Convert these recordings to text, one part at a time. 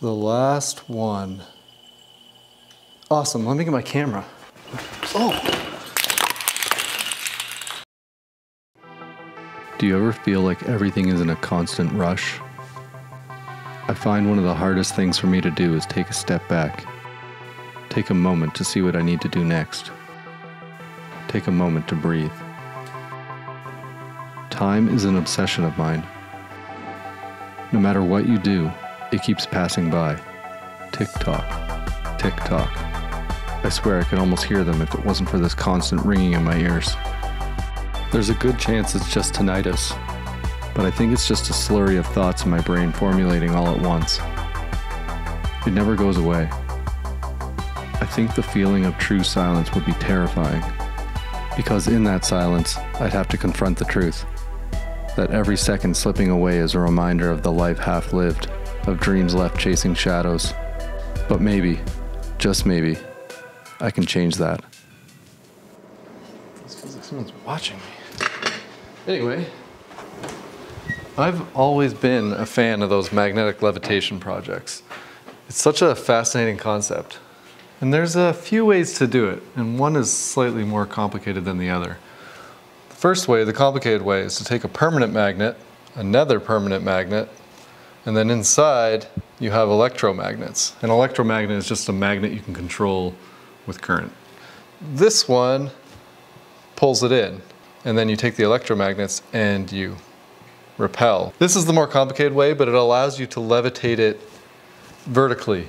The last one. Awesome, let me get my camera. Oh! Do you ever feel like everything is in a constant rush? I find one of the hardest things for me to do is take a step back. Take a moment to see what I need to do next. Take a moment to breathe. Time is an obsession of mine. No matter what you do, it keeps passing by. Tick tock, tick tock. I swear I could almost hear them if it wasn't for this constant ringing in my ears. There's a good chance it's just tinnitus, but I think it's just a slurry of thoughts in my brain formulating all at once. It never goes away. I think the feeling of true silence would be terrifying, because in that silence, I'd have to confront the truth that every second slipping away is a reminder of the life half lived, of dreams left chasing shadows. But maybe, just maybe, I can change that. This feels like someone's watching me. Anyway, I've always been a fan of those magnetic levitation projects. It's such a fascinating concept. And there's a few ways to do it, and one is slightly more complicated than the other. The First way, the complicated way, is to take a permanent magnet, another permanent magnet, and then inside you have electromagnets. An electromagnet is just a magnet you can control with current. This one pulls it in, and then you take the electromagnets and you repel. This is the more complicated way, but it allows you to levitate it vertically.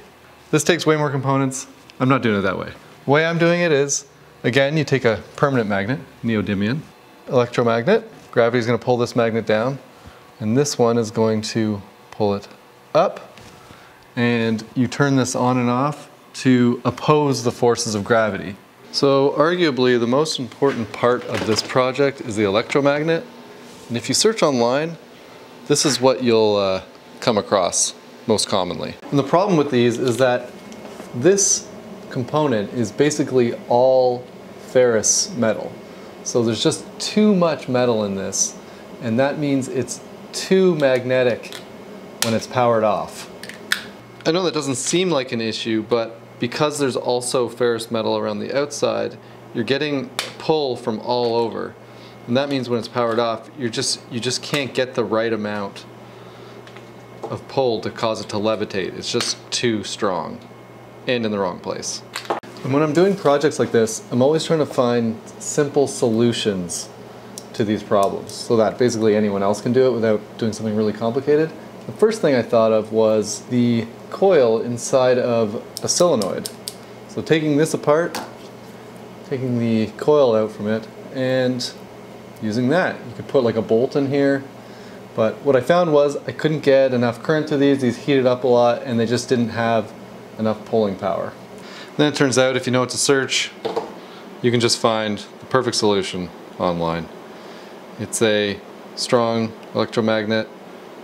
This takes way more components. I'm not doing it that way. The way I'm doing it is, again, you take a permanent magnet, neodymium, electromagnet. Gravity is going to pull this magnet down, and this one is going to pull it up. And you turn this on and off to oppose the forces of gravity. So arguably the most important part of this project is the electromagnet. And if you search online, this is what you'll uh, come across most commonly. And the problem with these is that this component is basically all ferrous metal. So there's just too much metal in this, and that means it's too magnetic when it's powered off. I know that doesn't seem like an issue, but because there's also ferrous metal around the outside, you're getting pull from all over. And that means when it's powered off, you're just you just can't get the right amount of pull to cause it to levitate. It's just too strong and in the wrong place. And when I'm doing projects like this, I'm always trying to find simple solutions to these problems so that basically anyone else can do it without doing something really complicated. The first thing I thought of was the coil inside of a solenoid. So taking this apart, taking the coil out from it, and using that. You could put like a bolt in here, but what I found was I couldn't get enough current through these, these heated up a lot, and they just didn't have enough pulling power. Then it turns out if you know what to search, you can just find the perfect solution online. It's a strong electromagnet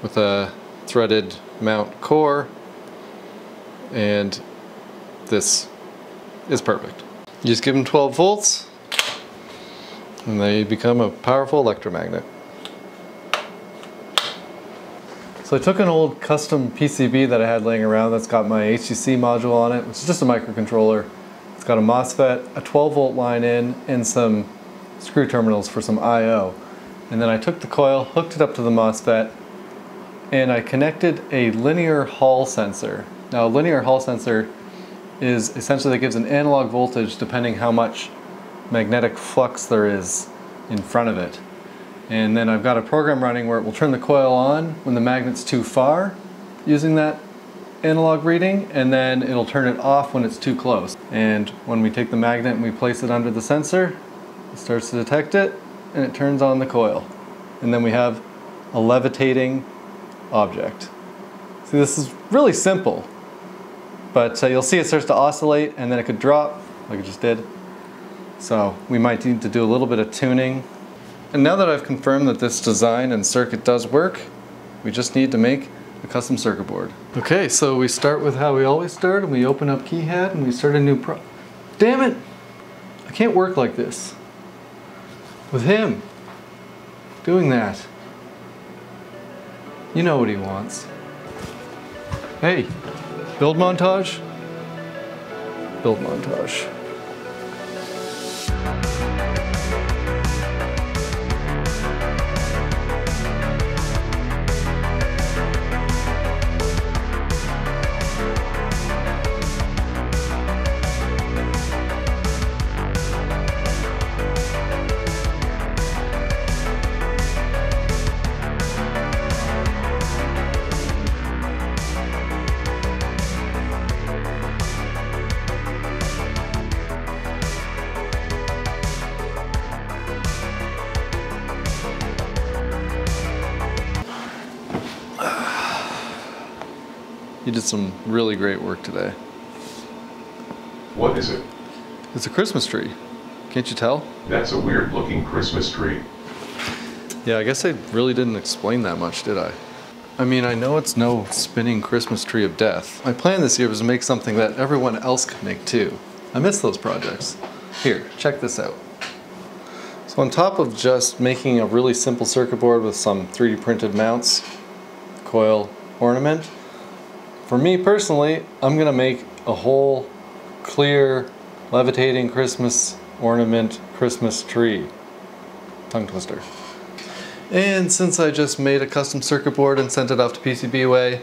with a threaded mount core and this is perfect. You just give them 12 volts and they become a powerful electromagnet. So I took an old custom PCB that I had laying around that's got my HTC module on it, which is just a microcontroller. It's got a MOSFET, a 12 volt line in, and some screw terminals for some I.O. And then I took the coil, hooked it up to the MOSFET, and I connected a linear Hall sensor. Now a linear Hall sensor is essentially that gives an analog voltage depending how much magnetic flux there is in front of it. And then I've got a program running where it will turn the coil on when the magnet's too far using that analog reading and then it'll turn it off when it's too close. And when we take the magnet and we place it under the sensor, it starts to detect it and it turns on the coil. And then we have a levitating object. See, this is really simple, but uh, you'll see it starts to oscillate and then it could drop like it just did. So we might need to do a little bit of tuning and now that I've confirmed that this design and circuit does work, we just need to make a custom circuit board. Okay, so we start with how we always start, and we open up KiCad, and we start a new pro- Damn it! I can't work like this. With him. Doing that. You know what he wants. Hey, Build montage? Build montage. You did some really great work today. What is it? It's a Christmas tree. Can't you tell? That's a weird looking Christmas tree. Yeah, I guess I really didn't explain that much, did I? I mean, I know it's no spinning Christmas tree of death. My plan this year was to make something that everyone else could make too. I miss those projects. Here, check this out. So on top of just making a really simple circuit board with some 3D printed mounts, coil, ornament, for me personally, I'm gonna make a whole clear levitating Christmas ornament Christmas tree. Tongue twister. And since I just made a custom circuit board and sent it off to PCBWay,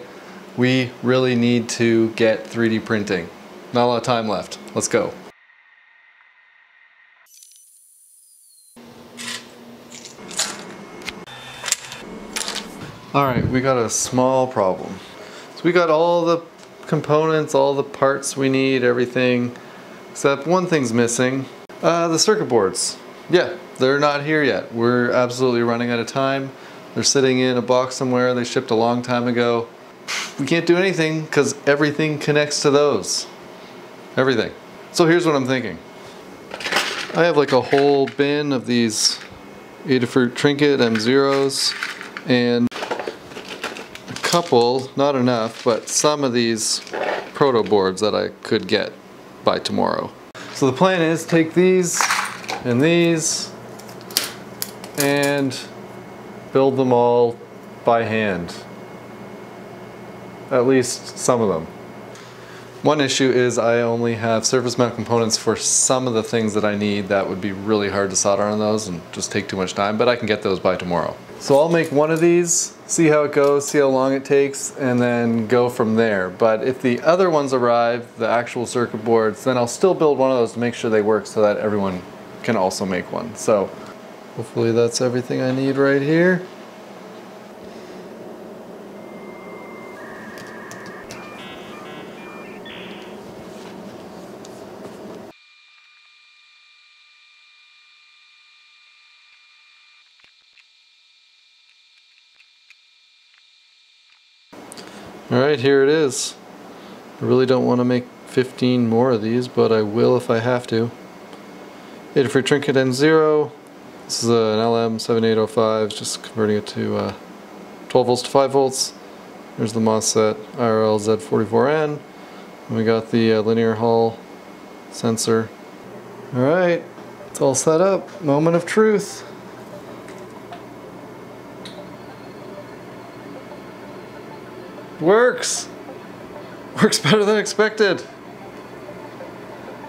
we really need to get 3D printing. Not a lot of time left. Let's go. All right, we got a small problem. So we got all the components, all the parts we need, everything, except one thing's missing. Uh, the circuit boards. Yeah, they're not here yet. We're absolutely running out of time. They're sitting in a box somewhere. They shipped a long time ago. We can't do anything because everything connects to those. Everything. So here's what I'm thinking. I have like a whole bin of these Adafruit Trinket M0s and couple, not enough, but some of these proto boards that I could get by tomorrow. So the plan is take these and these and build them all by hand. At least some of them. One issue is I only have surface mount components for some of the things that I need that would be really hard to solder on those and just take too much time, but I can get those by tomorrow. So I'll make one of these, see how it goes, see how long it takes, and then go from there. But if the other ones arrive, the actual circuit boards, then I'll still build one of those to make sure they work so that everyone can also make one. So hopefully that's everything I need right here. All right, here it is. I really don't want to make 15 more of these, but I will if I have to. Adafruit Trinket M0. This is an LM7805, just converting it to uh, 12 volts to 5 volts. There's the MOSFET IRL Z44N. And we got the uh, linear Hall sensor. All right, it's all set up. Moment of truth. Works! Works better than expected.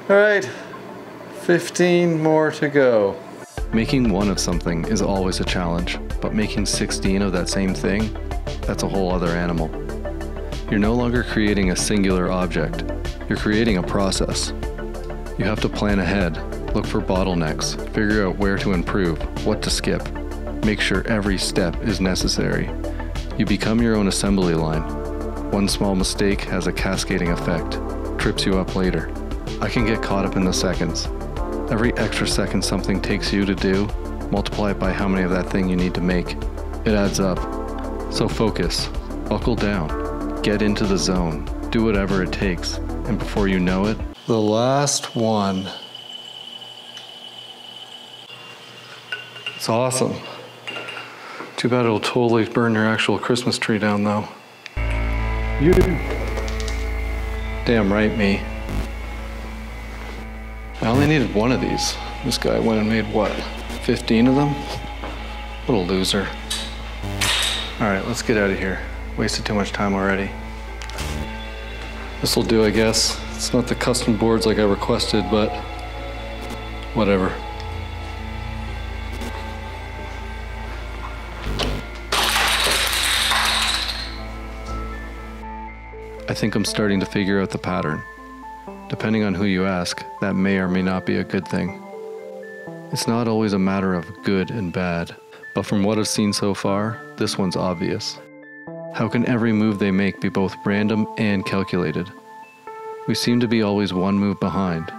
All right, 15 more to go. Making one of something is always a challenge, but making 16 of that same thing, that's a whole other animal. You're no longer creating a singular object, you're creating a process. You have to plan ahead, look for bottlenecks, figure out where to improve, what to skip, make sure every step is necessary. You become your own assembly line. One small mistake has a cascading effect, trips you up later. I can get caught up in the seconds. Every extra second something takes you to do, multiply it by how many of that thing you need to make. It adds up. So focus, buckle down, get into the zone, do whatever it takes, and before you know it, the last one. It's awesome. Too bad it'll totally burn your actual Christmas tree down though. You. Damn right me. I only needed one of these. This guy went and made what? 15 of them? What a loser. All right, let's get out of here. Wasted too much time already. This'll do, I guess. It's not the custom boards like I requested, but whatever. I think I'm starting to figure out the pattern. Depending on who you ask, that may or may not be a good thing. It's not always a matter of good and bad, but from what I've seen so far, this one's obvious. How can every move they make be both random and calculated? We seem to be always one move behind.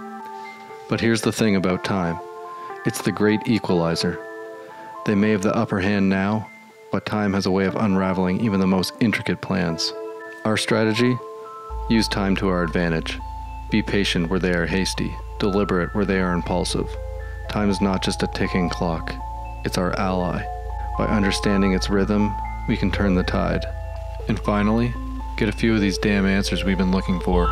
But here's the thing about time it's the great equalizer. They may have the upper hand now, but time has a way of unraveling even the most intricate plans. Our strategy? Use time to our advantage. Be patient where they are hasty, deliberate where they are impulsive. Time is not just a ticking clock, it's our ally. By understanding its rhythm, we can turn the tide. And finally, get a few of these damn answers we've been looking for.